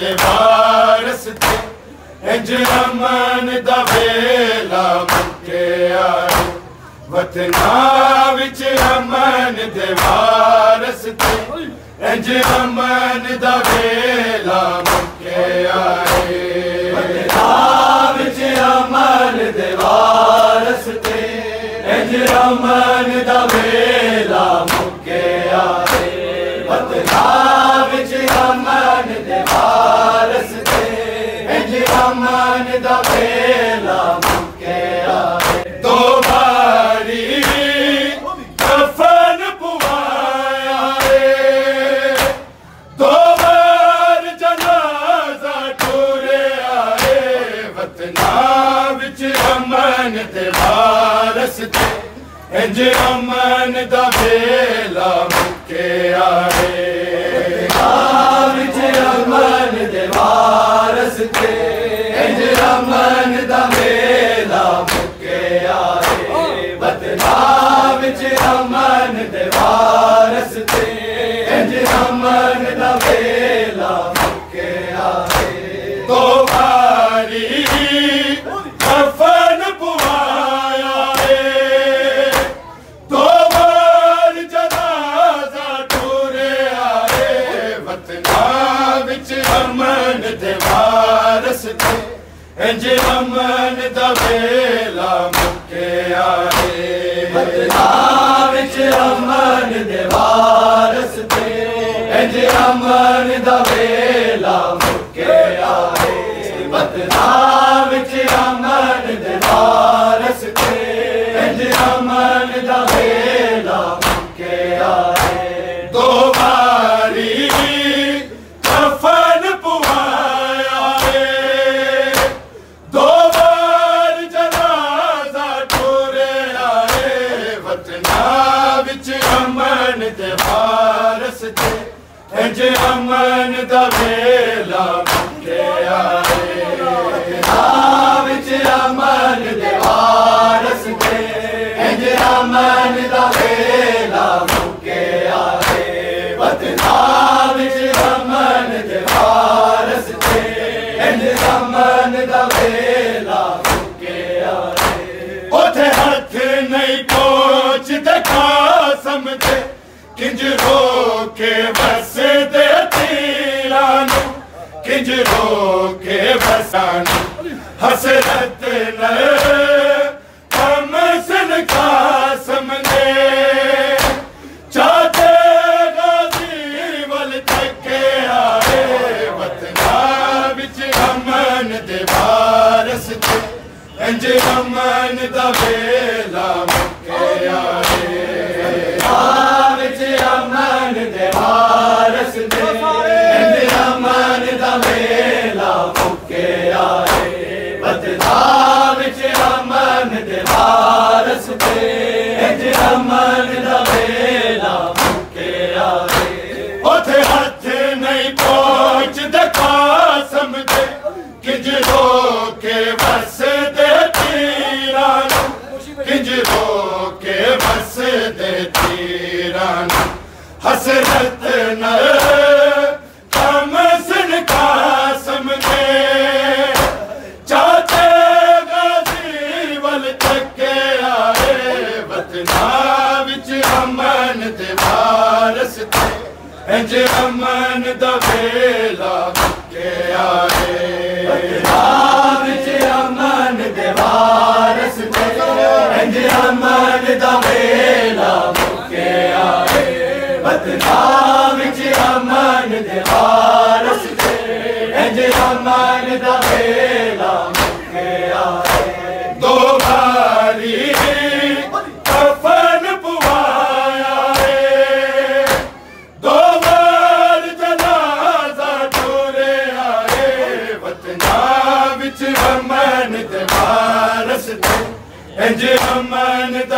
ਵਤਨਾ ਵਾਰਸ ਤੇ ਇੰਜ ਅਮਨ ਦਾ ਵੇਲਾ ਮੁੱਕਿਆ ਵਤਨਾ ਵਿੱਚ ਅਮਨ ਦੇ ਵਾਰਸ ਤੇ ਇੰਜ ਅਮਨ ਦਾ ਵੇਲਾ ਮੁੱਕਿਆ ਵਤਨਾ ਵਿੱਚ ਅਮਨ ਦੇ ਵਾਰਸ ਤੇ ਇੰਜ ਅਮਨ ਦਾ ਵੇਲਾ ਮੁੱਕਿਆ ਵਤਨਾ ਵਿੱਚ ਅਮਨ तो भारी कफ़नोर जा अमन दे वारस थे ਅਮਨ ਕਿੰਜ ਰੋਕੇ ਵਸਾਂ ਨੂੰ ਹਸਰਤ ਨ ਹਮ ਸਨ ਖਾਸਮ ਨੇ। ਚਾਹਤੇ ਗਾਜ਼ੀ ਵੱਲ ਤੱਕੇ ਆਏ ਵਤਨਾ ਵਿੱਚ ਅਮਨ ਦੇ ਵਾਰਸ ਤੇ, ਇੰਜ ਅਮਨ ਦਾ ਵੇਲਾ ਨੂੰ ਕਿੰਜ ਵਸਦੇ ਤੀਰਾਂ ਹਸਰਤ ਨ ਹਮ ਕਾਸਮ ਦੇ ਚਾਹਤੇ ਗਾਜ਼ੀ ਵੱਲ ਤੱਕੇ ਆਏ ਵਤਨਾ ਵਿੱਚ ਅਮਨ ਦੇ ਵਾਰਸ ਤੇ। ਇੰਜ ਅਮਨ ਦਾ ਵੇਲਾ ਮੁੱਕਿਆ ਏ ਦਾ ਵੇਲਾ ਮੁੱਕਿਆ ਏ ਦੋ ਵਾਰੀ ਕਫਨ ਪਵਾਇਆ ਏ। ਦੋ ਵਾਰ ਜਨਾਜ਼ਾ ਟੁਰਿਆ ਏ ਵਤਨਾ ਵਿੱਚ ਅਮਨ ਦੇ ਵਾਰਸ ਤੇ ਇੰਜ ਅਮਨ ਦਾ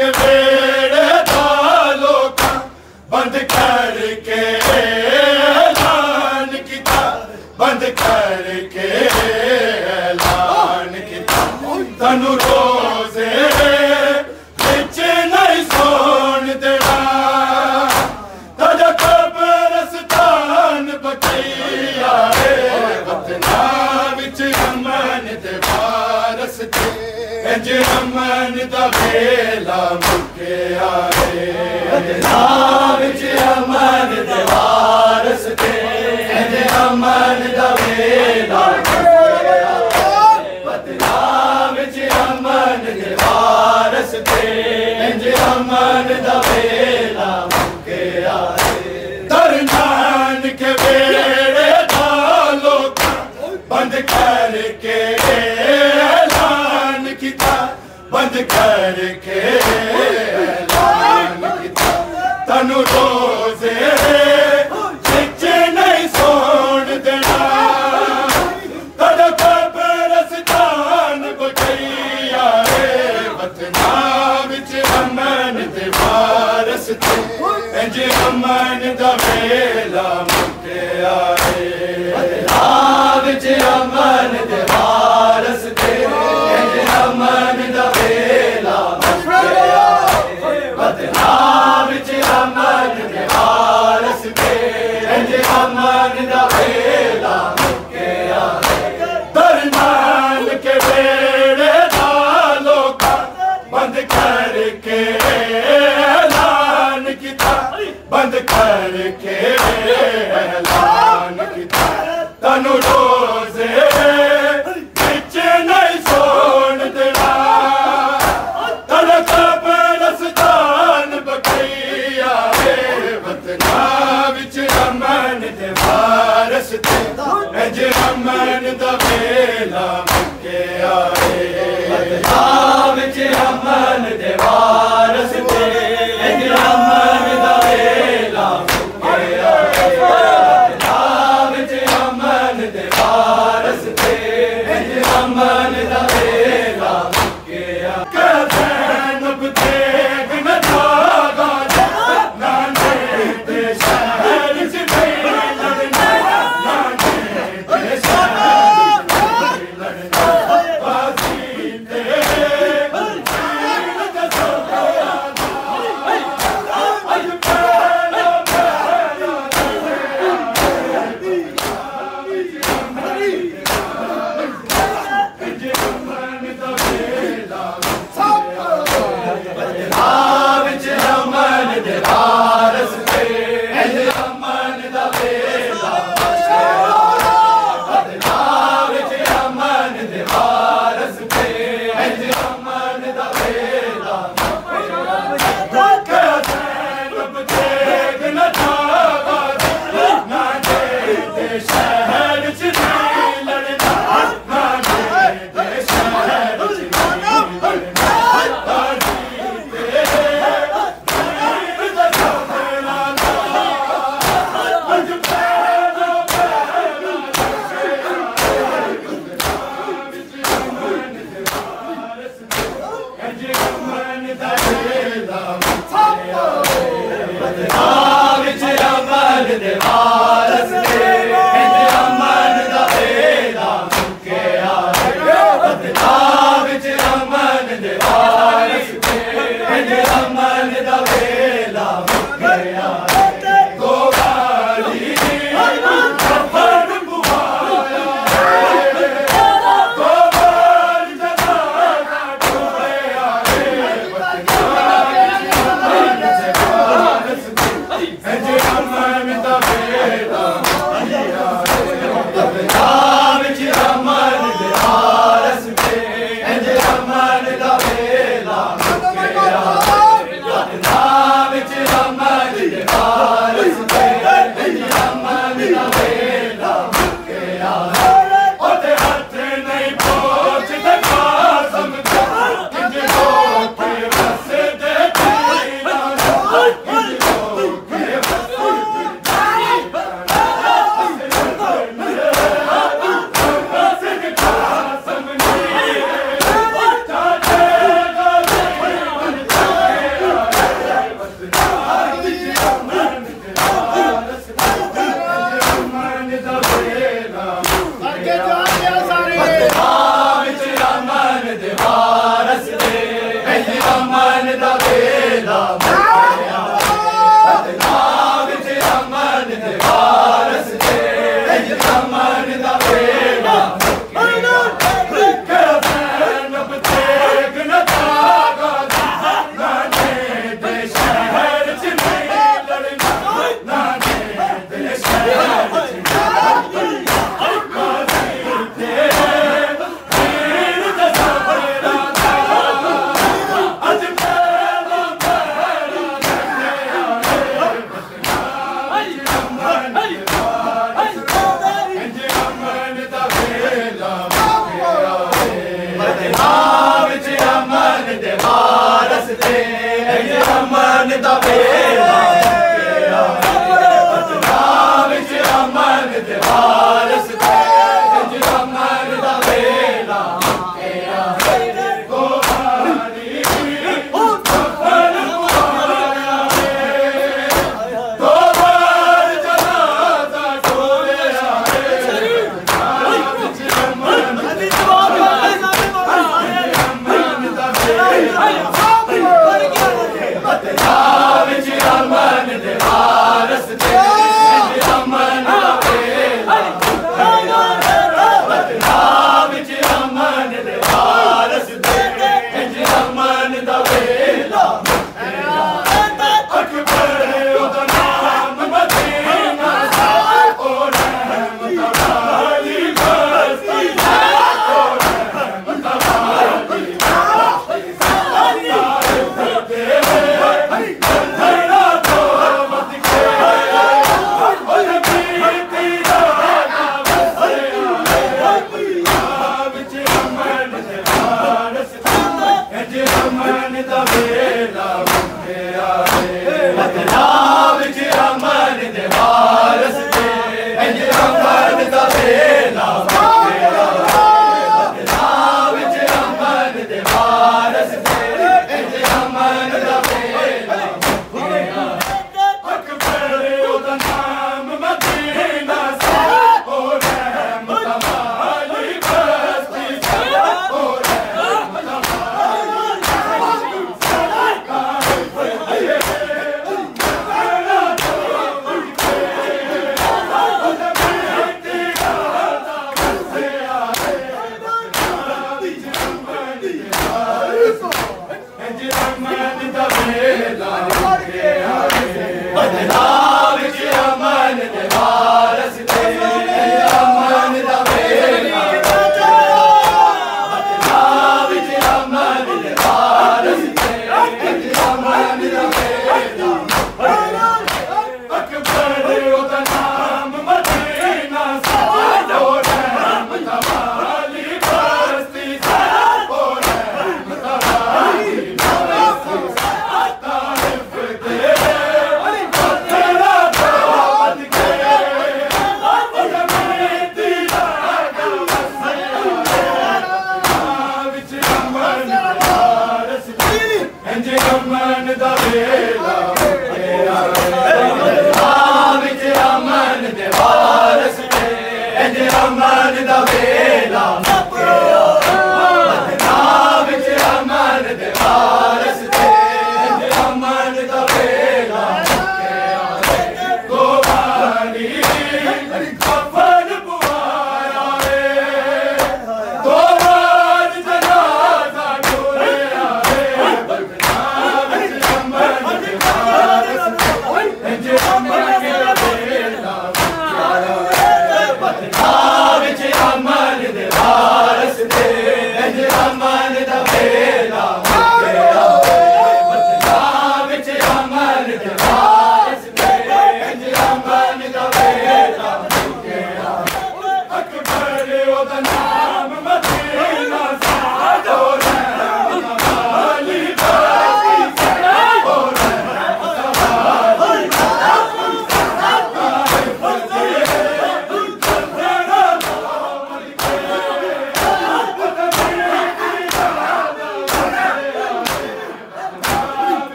Give me. ਮੁਕਿਆ ਰੇ ਅਦਨਾ ਵਿੱਚ ਅਮਨ ਦੇ ਵਾਰਸ ਤੇ ਕਹਿੰਦੇ ਅਮਨ ਦਾ ਵੇਲਾ ਪਤਨਾ ਵਿੱਚ ਅਮਨ ਦੇ ਵਾਰਸ ਤੇ ਕਹਿੰਦੇ ਅਮਨ ਦਾ ਕਰਕੇ ਐਲਾਨ ਕੀਤਾ ਤੈਨੂੰ ਰੋਜ਼ੇ ਵਿੱਚ ਨਹੀਂ ਸੌਣ ਦੇਣਾ ਤਦ ਕਬਰਸਤਾਨ ਬੁਝਈਆ ਰੇ ਵਤਨਾ ਵਿੱਚ ਅਮਨ ਤੇ ਵਾਰਸ ਤੇ ਇੰਜ ਅਮਨ ਦਾ ਵੇਲਾ ਮੁੱਕਿਆ ਰੇ ਵਤਨਾ ਵਿੱਚ ਅਮਨ ਤੇ ਵਾਰਸ